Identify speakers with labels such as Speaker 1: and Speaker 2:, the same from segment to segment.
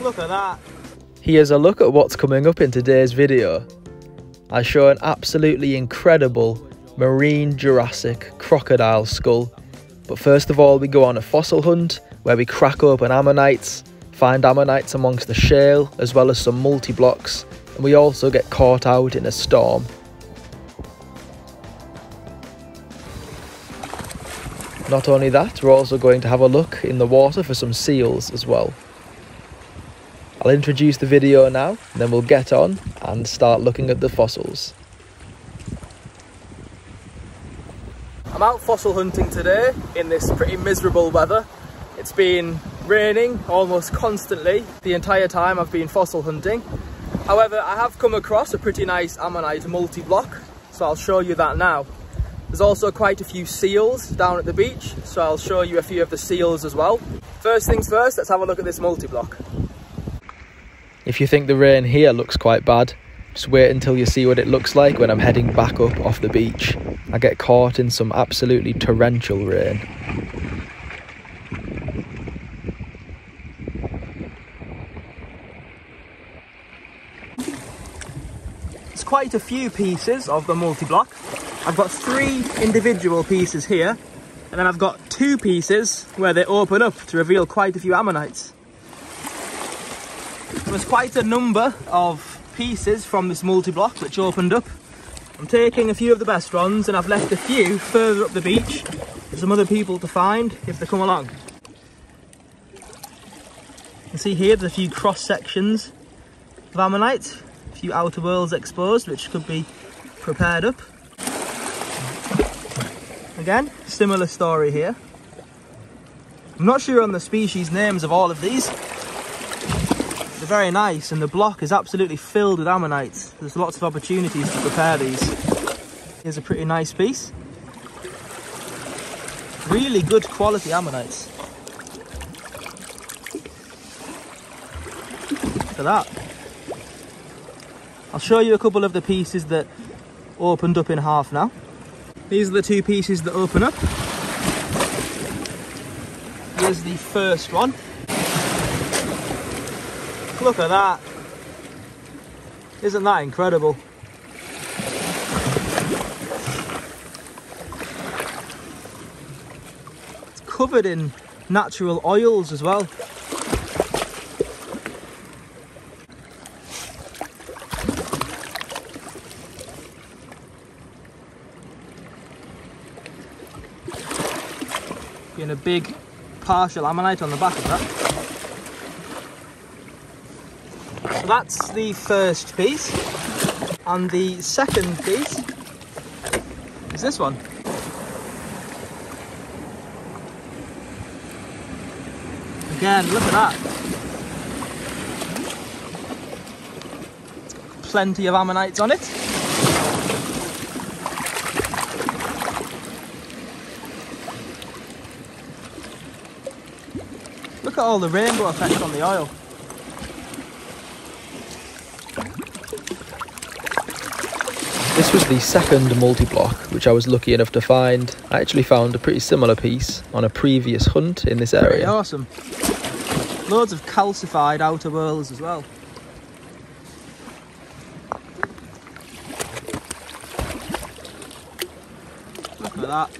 Speaker 1: Look at that.
Speaker 2: Here's a look at what's coming up in today's video. I show an absolutely incredible marine Jurassic crocodile skull. But first of all we go on a fossil hunt where we crack open ammonites, find ammonites amongst the shale as well as some multi-blocks and we also get caught out in a storm. Not only that, we're also going to have a look in the water for some seals as well. I'll introduce the video now, then we'll get on and start looking at the fossils. I'm out fossil hunting today in this pretty miserable weather. It's been raining almost constantly the entire time I've been fossil hunting. However, I have come across a pretty nice ammonite multi-block, so I'll show you that now. There's also quite a few seals down at the beach, so I'll show you a few of the seals as well. First things first, let's have a look at this multi-block. If you think the rain here looks quite bad, just wait until you see what it looks like when I'm heading back up off the beach. I get caught in some absolutely torrential rain. It's quite a few pieces of the multi-block. I've got three individual pieces here, and then I've got two pieces where they open up to reveal quite a few ammonites. There's quite a number of pieces from this multi-block which opened up. I'm taking a few of the best ones and I've left a few further up the beach for some other people to find if they come along. You can see here there's a few cross sections of ammonite, a few outer whorls exposed which could be prepared up. Again, similar story here. I'm not sure on the species names of all of these. They're very nice and the block is absolutely filled with ammonites. There's lots of opportunities to prepare these. Here's a pretty nice piece. Really good quality ammonites. Look at that. I'll show you a couple of the pieces that opened up in half now. These are the two pieces that open up. Here's the first one. Look at that. Isn't that incredible? It's covered in natural oils as well. Being a big partial ammonite on the back of that. So that's the first piece. And the second piece is this one. Again, look at that. It's got Plenty of ammonites on it. Look at all the rainbow effect on the oil. Was the second multi-block which I was lucky enough to find. I actually found a pretty similar piece on a previous hunt in this area. Pretty awesome. Loads of calcified outer whorls as well. Look at that.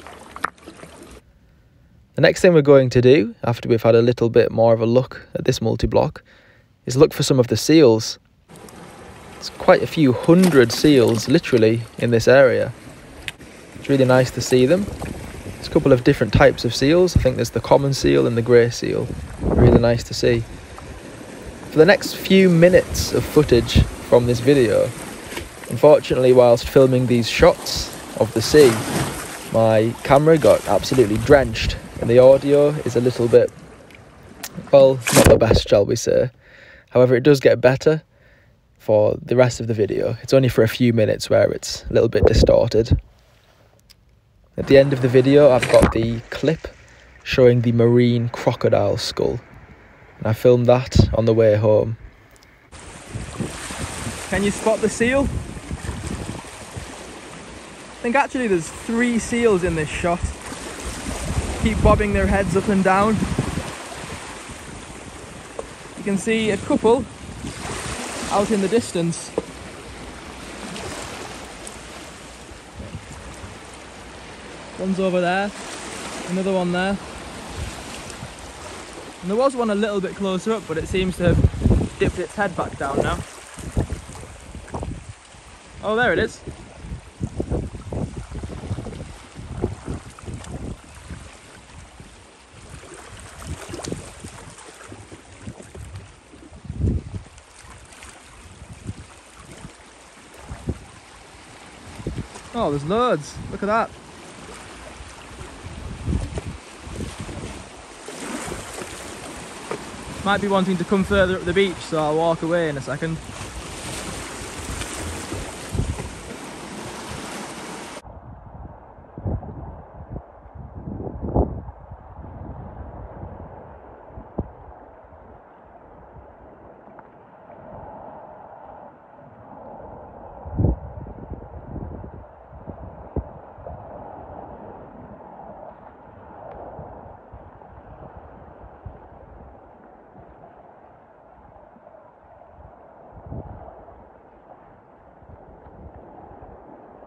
Speaker 2: The next thing we're going to do, after we've had a little bit more of a look at this multi-block, is look for some of the seals. There's quite a few hundred seals, literally, in this area. It's really nice to see them. There's a couple of different types of seals. I think there's the common seal and the grey seal. Really nice to see. For the next few minutes of footage from this video, unfortunately whilst filming these shots of the sea, my camera got absolutely drenched and the audio is a little bit, well, not the best, shall we say. However, it does get better for the rest of the video. It's only for a few minutes where it's a little bit distorted. At the end of the video, I've got the clip showing the marine crocodile skull. And I filmed that on the way home. Can you spot the seal? I think actually there's three seals in this shot keep bobbing their heads up and down. You can see a couple out in the distance. One's over there, another one there. And there was one a little bit closer up, but it seems to have dipped its head back down now. Oh, there it is. Oh, there's loads. Look at that. Might be wanting to come further up the beach, so I'll walk away in a second.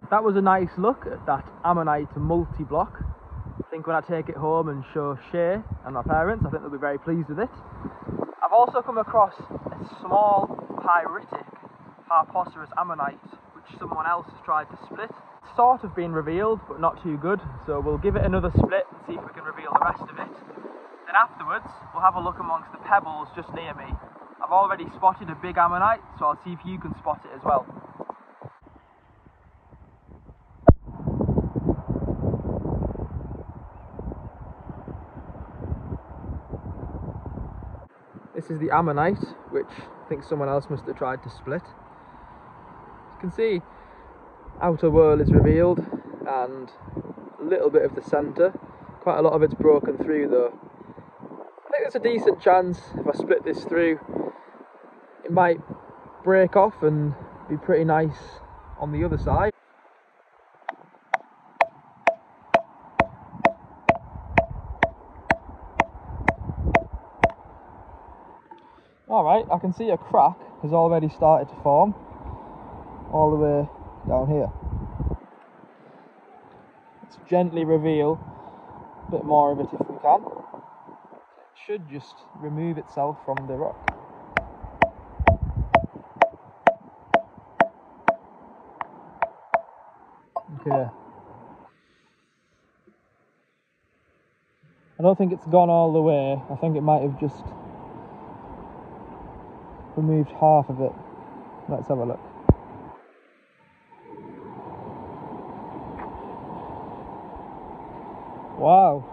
Speaker 2: That was a nice look at that ammonite multi-block. I think when I take it home and show Shay and my parents, I think they'll be very pleased with it. I've also come across a small pyritic Harpoceras ammonite, which someone else has tried to split. It's sort of been revealed, but not too good, so we'll give it another split and see if we can reveal the rest of it. Then afterwards, we'll have a look amongst the pebbles just near me. I've already spotted a big ammonite, so I'll see if you can spot it as well. This is the ammonite, which I think someone else must have tried to split. You can see, outer whorl is revealed and a little bit of the centre. Quite a lot of it's broken through though. I think there's a decent chance if I split this through, it might break off and be pretty nice on the other side. I can see a crack has already started to form all the way down here. Let's gently reveal a bit more of it if we can. It should just remove itself from the rock. Okay. I don't think it's gone all the way. I think it might have just removed half of it. Let's have a look. Wow.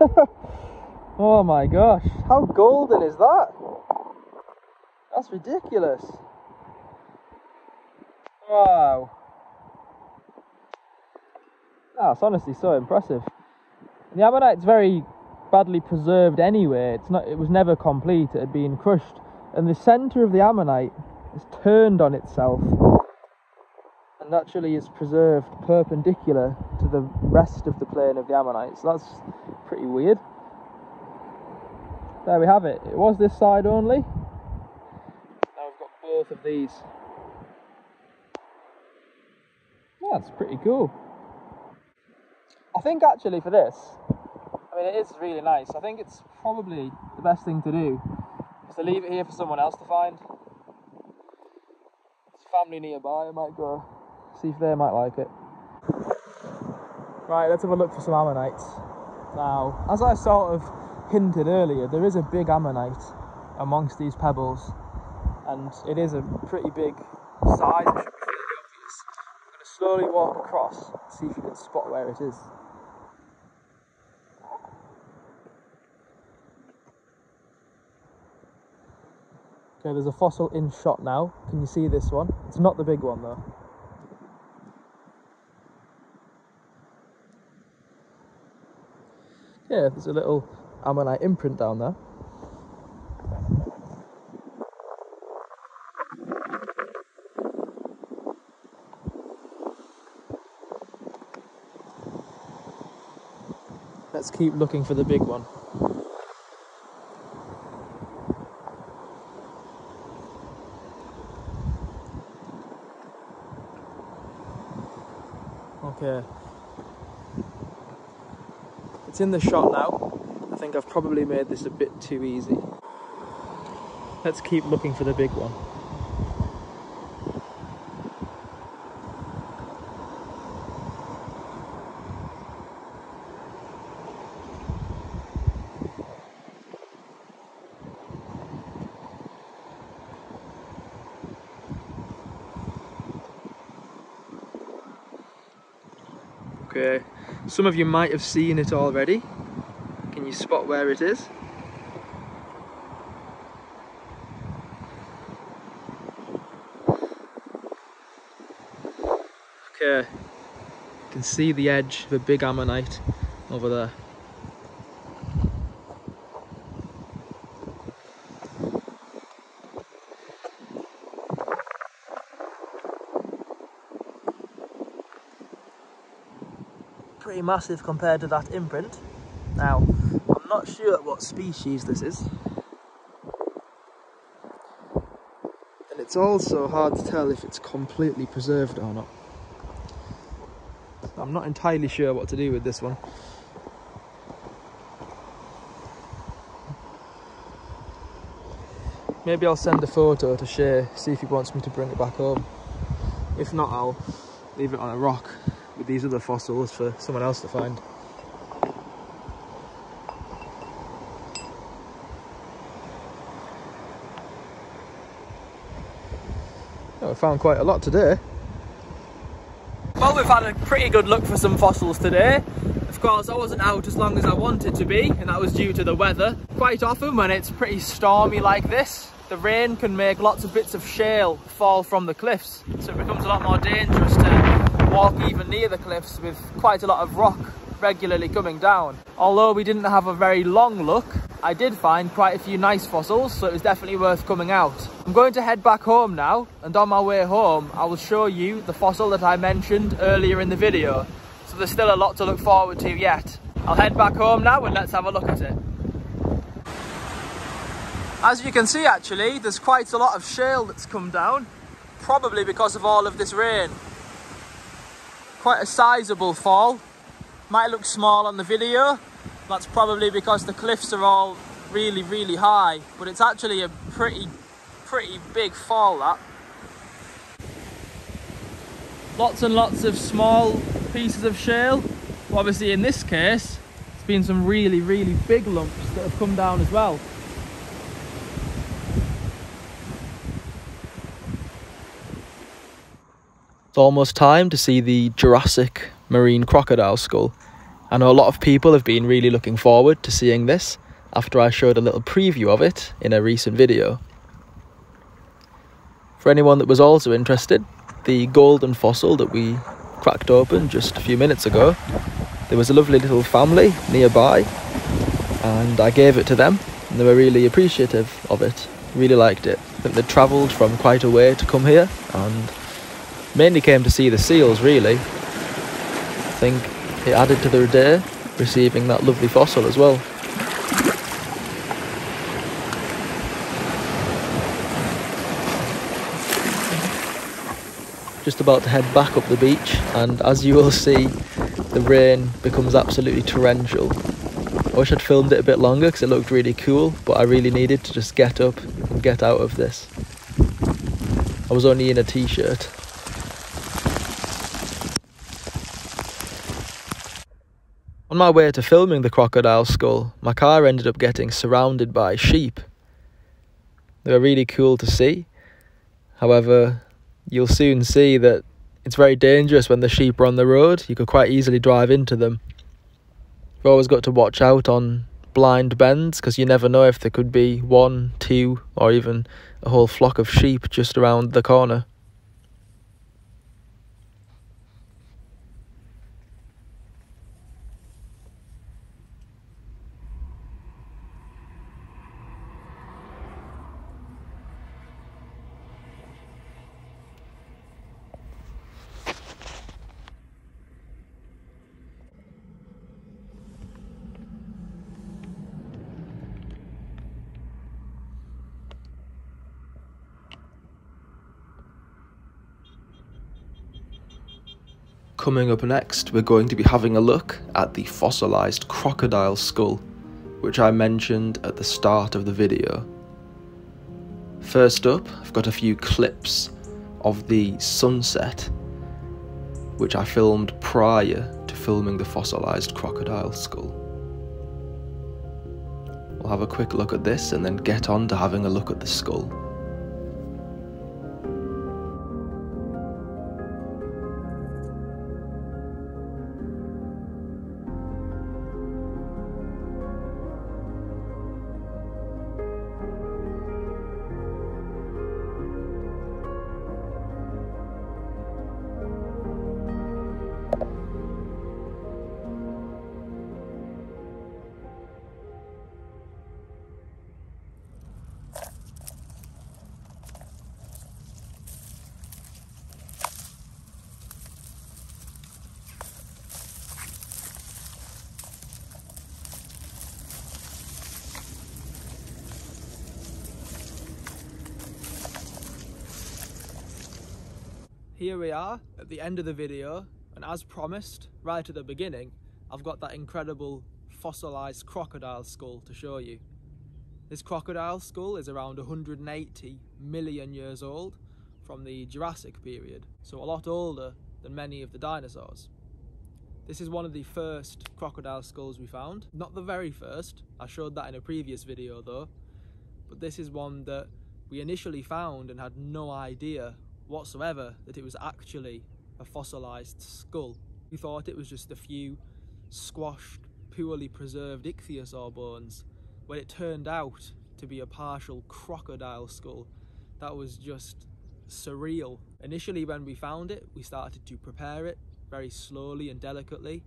Speaker 2: oh my gosh, how golden is that? That's ridiculous. Wow. That's honestly so impressive. The ammonite's very badly preserved anyway. It's not it was never complete, it had been crushed and the centre of the ammonite is turned on itself and actually is preserved perpendicular to the rest of the plane of the ammonite. So that's pretty weird. There we have it. It was this side only. Now we've got both of these. Yeah, That's pretty cool. I think actually for this, I mean it is really nice. I think it's probably the best thing to do so leave it here for someone else to find. It's family nearby, I might go see if they might like it. Right, let's have a look for some ammonites. Now, as I sort of hinted earlier, there is a big ammonite amongst these pebbles, and it is a pretty big size, it should be fairly obvious. I'm going to slowly walk across, see if you can spot where it is. Okay, there's a fossil in shot now. Can you see this one? It's not the big one though. Yeah, there's a little ammonite imprint down there. Let's keep looking for the big one. Okay. It's in the shot now. I think I've probably made this a bit too easy. Let's keep looking for the big one. Okay, some of you might have seen it already. Can you spot where it is? Okay, you can see the edge of a big ammonite over there. pretty massive compared to that imprint. Now, I'm not sure what species this is. And it's also hard to tell if it's completely preserved or not. I'm not entirely sure what to do with this one. Maybe I'll send a photo to Shay, see if he wants me to bring it back home. If not, I'll leave it on a rock with these other fossils for someone else to find. Oh, we found quite a lot today. Well, we've had a pretty good look for some fossils today. Of course, I wasn't out as long as I wanted to be, and that was due to the weather. Quite often when it's pretty stormy like this, the rain can make lots of bits of shale fall from the cliffs, so it becomes a lot more dangerous to walk even near the cliffs with quite a lot of rock regularly coming down. Although we didn't have a very long look, I did find quite a few nice fossils, so it was definitely worth coming out. I'm going to head back home now, and on my way home, I will show you the fossil that I mentioned earlier in the video. So there's still a lot to look forward to yet. I'll head back home now and let's have a look at it. As you can see actually, there's quite a lot of shale that's come down, probably because of all of this rain quite a sizable fall. Might look small on the video. That's probably because the cliffs are all really, really high, but it's actually a pretty, pretty big fall that. Lots and lots of small pieces of shale. obviously in this case, it's been some really, really big lumps that have come down as well. It's almost time to see the Jurassic marine crocodile skull. I know a lot of people have been really looking forward to seeing this after I showed a little preview of it in a recent video. For anyone that was also interested, the golden fossil that we cracked open just a few minutes ago, there was a lovely little family nearby and I gave it to them and they were really appreciative of it, really liked it. I think they'd travelled from quite a way to come here and Mainly came to see the seals, really. I think it added to their day, receiving that lovely fossil as well. Just about to head back up the beach, and as you will see, the rain becomes absolutely torrential. I wish I'd filmed it a bit longer because it looked really cool, but I really needed to just get up and get out of this. I was only in a t-shirt. On my way to filming the crocodile skull, my car ended up getting surrounded by sheep. They were really cool to see. However, you'll soon see that it's very dangerous when the sheep are on the road. You could quite easily drive into them. You've always got to watch out on blind bends because you never know if there could be one, two, or even a whole flock of sheep just around the corner. Coming up next, we're going to be having a look at the fossilised crocodile skull, which I mentioned at the start of the video. First up, I've got a few clips of the sunset, which I filmed prior to filming the fossilised crocodile skull. We'll have a quick look at this and then get on to having a look at the skull. Here we are at the end of the video and as promised right at the beginning I've got that incredible fossilized crocodile skull to show you. This crocodile skull is around 180 million years old from the Jurassic period, so a lot older than many of the dinosaurs. This is one of the first crocodile skulls we found. Not the very first, I showed that in a previous video though, but this is one that we initially found and had no idea whatsoever that it was actually a fossilized skull. We thought it was just a few squashed, poorly preserved ichthyosaur bones, when it turned out to be a partial crocodile skull. That was just surreal. Initially when we found it, we started to prepare it very slowly and delicately,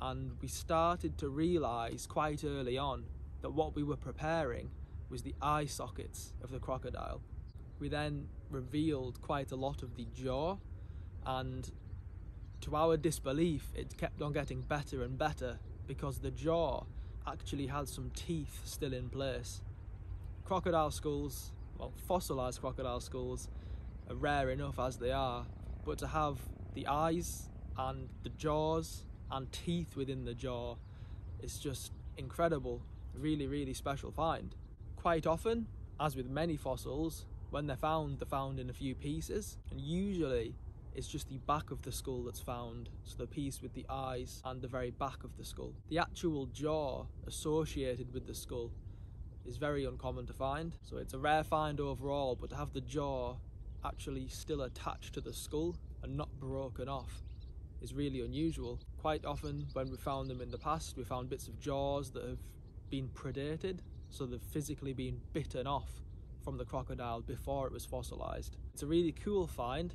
Speaker 2: and we started to realise quite early on that what we were preparing was the eye sockets of the crocodile. We then revealed quite a lot of the jaw and to our disbelief it kept on getting better and better because the jaw actually had some teeth still in place. Crocodile skulls, well fossilised crocodile skulls are rare enough as they are but to have the eyes and the jaws and teeth within the jaw is just incredible really really special find quite often as with many fossils when they're found, they're found in a few pieces, and usually it's just the back of the skull that's found, so the piece with the eyes and the very back of the skull. The actual jaw associated with the skull is very uncommon to find, so it's a rare find overall, but to have the jaw actually still attached to the skull and not broken off is really unusual. Quite often when we found them in the past, we found bits of jaws that have been predated, so they've physically been bitten off from the crocodile before it was fossilized. It's a really cool find,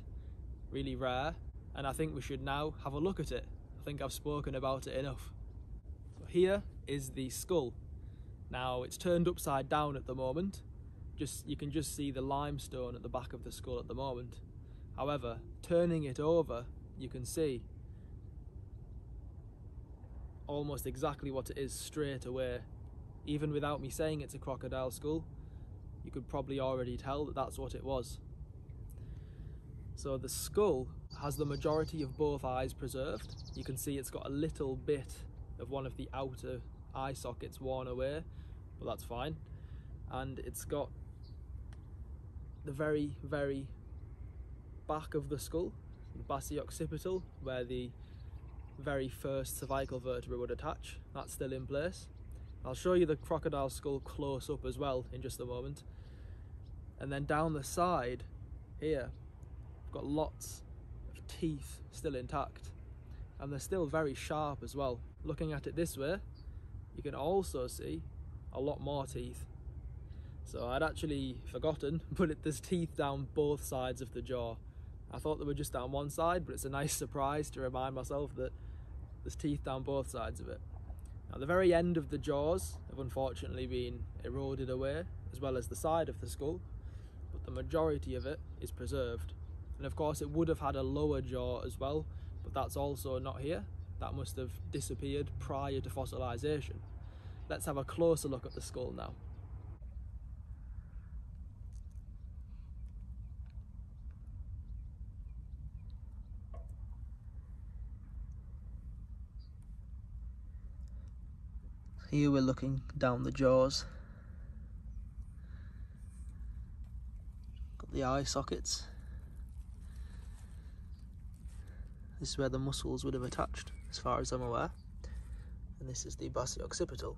Speaker 2: really rare, and I think we should now have a look at it. I think I've spoken about it enough. So here is the skull. Now it's turned upside down at the moment. Just You can just see the limestone at the back of the skull at the moment. However, turning it over, you can see almost exactly what it is straight away. Even without me saying it's a crocodile skull, you could probably already tell that that's what it was. So the skull has the majority of both eyes preserved. You can see it's got a little bit of one of the outer eye sockets worn away, but that's fine. And it's got the very, very back of the skull, the basioccipital, where the very first cervical vertebra would attach. That's still in place. I'll show you the crocodile skull close up as well in just a moment. And then down the side here, I've got lots of teeth still intact. And they're still very sharp as well. Looking at it this way, you can also see a lot more teeth. So I'd actually forgotten, but it, there's teeth down both sides of the jaw. I thought they were just down one side, but it's a nice surprise to remind myself that there's teeth down both sides of it. Now the very end of the jaws have unfortunately been eroded away, as well as the side of the skull, the majority of it is preserved. And of course it would have had a lower jaw as well, but that's also not here. That must have disappeared prior to fossilisation. Let's have a closer look at the skull now. Here we're looking down the jaws the eye sockets. This is where the muscles would have attached, as far as I'm aware. And this is the basioccipital.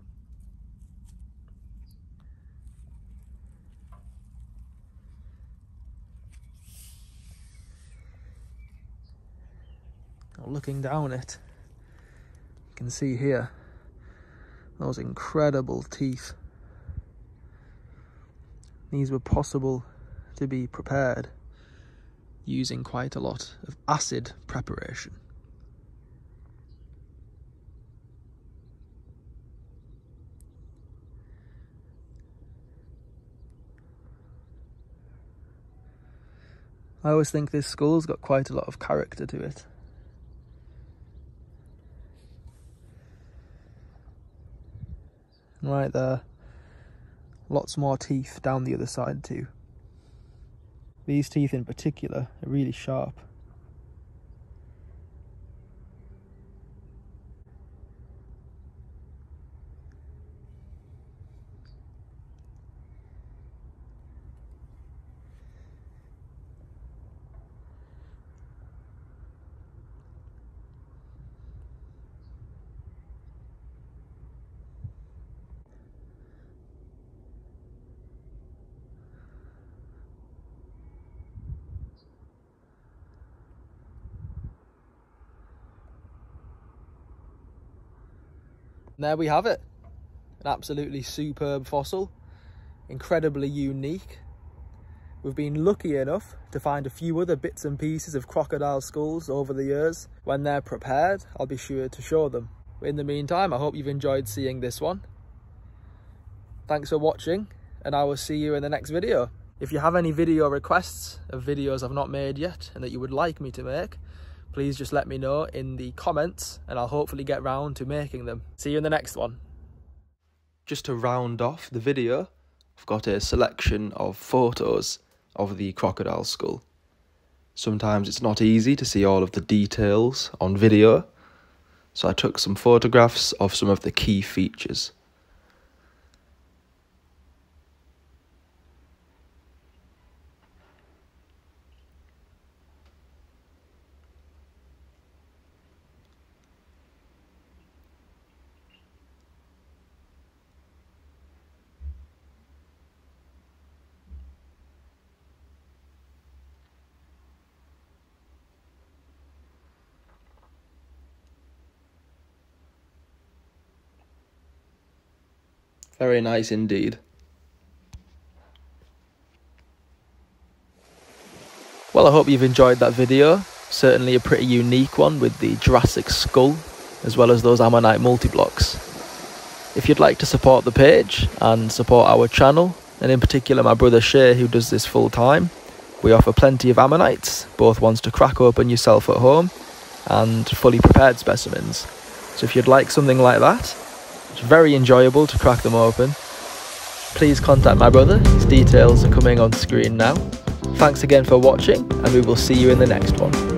Speaker 2: Now looking down it, you can see here those incredible teeth. These were possible to be prepared using quite a lot of acid preparation. I always think this school's got quite a lot of character to it. Right there. Lots more teeth down the other side too. These teeth in particular are really sharp. There we have it. An absolutely superb fossil. Incredibly unique. We've been lucky enough to find a few other bits and pieces of crocodile skulls over the years. When they're prepared, I'll be sure to show them. In the meantime, I hope you've enjoyed seeing this one. Thanks for watching, and I will see you in the next video. If you have any video requests of videos I've not made yet and that you would like me to make, please just let me know in the comments and I'll hopefully get round to making them. See you in the next one. Just to round off the video, I've got a selection of photos of the crocodile skull. Sometimes it's not easy to see all of the details on video, so I took some photographs of some of the key features. Very nice indeed. Well, I hope you've enjoyed that video. Certainly a pretty unique one with the Jurassic skull, as well as those Ammonite multi-blocks. If you'd like to support the page and support our channel, and in particular my brother Shay who does this full time, we offer plenty of Ammonites, both ones to crack open yourself at home and fully prepared specimens. So if you'd like something like that, it's very enjoyable to crack them open. Please contact my brother, his details are coming on screen now. Thanks again for watching and we will see you in the next one.